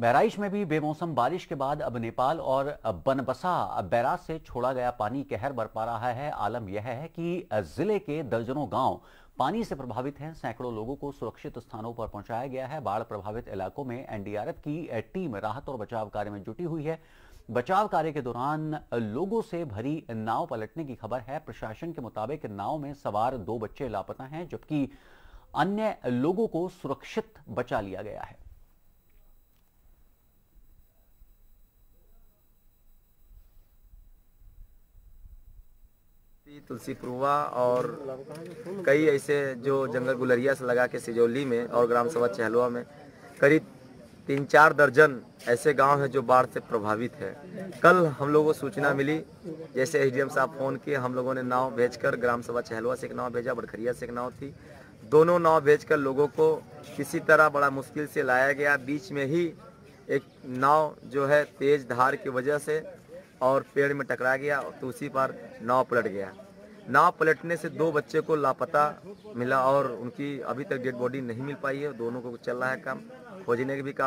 बहराइच में भी बेमौसम बारिश के बाद अब नेपाल और बनबसा बैराज से छोड़ा गया पानी कहर बरपा रहा है। आलम यह है कि ज़िले के दर्जनों गाँव पानी से प्रभावित हैं। सैकड़ों लोगों को सुरक्षित स्थानों पर पहुँचाया गया है। बाढ़ प्रभावित इलाकों में एनडीआरएफ की टीम राहत और बचाव कार्य में जुटी हुई है। बचाव कार्य के दौरान लोगों से भरी नाव पलटने की खबर है। प्रशासन के मुताबिक नाव में सवार दो बच्चे लापता हैं, जबकि अन्य लोगों को सुरक्षित बचा लिया गया है। तुलसी पुरुआ और कई ऐसे जो जंगल गुलरिया से लगा के सिजौली में और ग्राम सभा चहलुआ में करीब तीन चार दर्जन ऐसे गाँव हैं जो बाढ़ से प्रभावित है। कल हम लोगों को सूचना मिली, जैसे एसडीएम साहब फ़ोन किए, हम लोगों ने नाव भेजकर ग्राम सभा चहलुआ से एक नाव भेजा, बड़खरिया से एक नाव थी। दोनों नाव भेजकर लोगों को किसी तरह बड़ा मुश्किल से लाया गया। बीच में ही एक नाव जो है तेज धार की वजह से और पेड़ में टकरा गया तो उसी पर नाव पलट गया। नाव पलटने से दो बच्चे को लापता मिला और उनकी अभी तक डेड बॉडी नहीं मिल पाई है। दोनों को चल रहा है काम। खोजने के भी काम